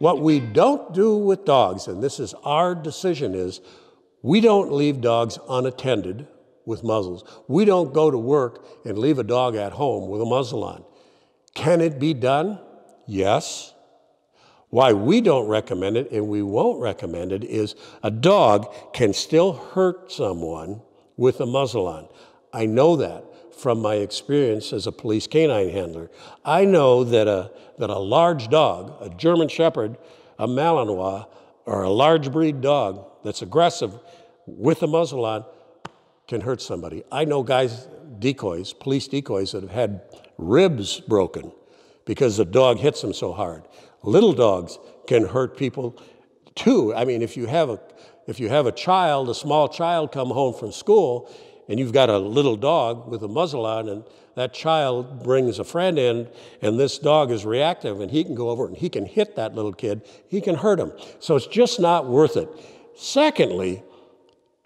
What we don't do with dogs, and this is our decision, is we don't leave dogs unattended with muzzles. We don't go to work and leave a dog at home with a muzzle on. Can it be done? Yes. Why we don't recommend it and we won't recommend it is a dog can still hurt someone with a muzzle on. I know that from my experience as a police canine handler. I know that a, that a large dog, a German Shepherd, a Malinois, or a large breed dog that's aggressive with a muzzle on can hurt somebody. I know guys, decoys, police decoys that have had ribs broken because the dog hits them so hard. Little dogs can hurt people too. I mean, if you have a if you have a child, a small child come home from school and you've got a little dog with a muzzle on and that child brings a friend in and this dog is reactive and he can go over and he can hit that little kid, he can hurt him. So it's just not worth it. Secondly,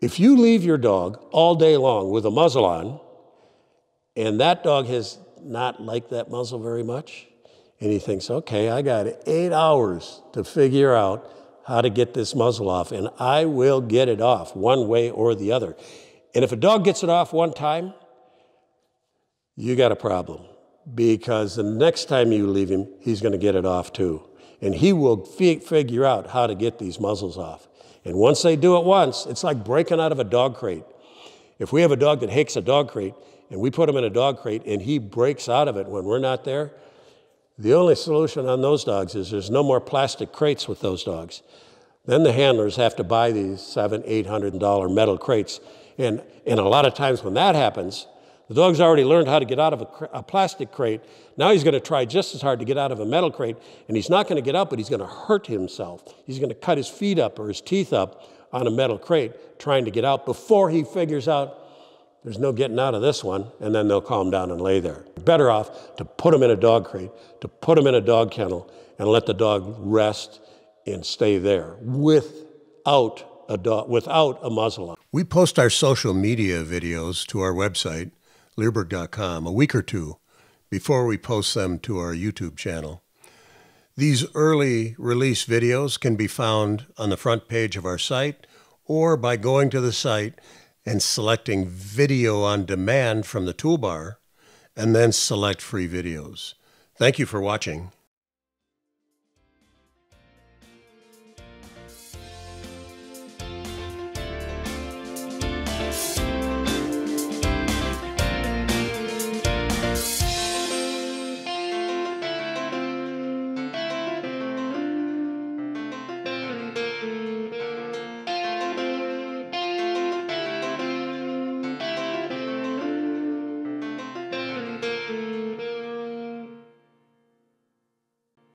if you leave your dog all day long with a muzzle on, and that dog has not liked that muzzle very much, and he thinks, okay, I got eight hours to figure out how to get this muzzle off, and I will get it off one way or the other. And if a dog gets it off one time, you got a problem because the next time you leave him, he's going to get it off too. And he will figure out how to get these muzzles off. And once they do it once, it's like breaking out of a dog crate. If we have a dog that hates a dog crate and we put him in a dog crate and he breaks out of it when we're not there, the only solution on those dogs is there's no more plastic crates with those dogs. Then the handlers have to buy these seven, eight hundred dollar metal crates. And, and a lot of times when that happens, the dog's already learned how to get out of a, a plastic crate. Now he's going to try just as hard to get out of a metal crate, and he's not going to get out, but he's going to hurt himself. He's going to cut his feet up or his teeth up on a metal crate trying to get out before he figures out there's no getting out of this one, and then they'll calm down and lay there. Better off to put him in a dog crate, to put him in a dog kennel, and let the dog rest and stay there without a without a muzzle. We post our social media videos to our website leerburg.com, a week or two before we post them to our YouTube channel. These early release videos can be found on the front page of our site or by going to the site and selecting Video on Demand from the toolbar, and then select Free Videos. Thank you for watching.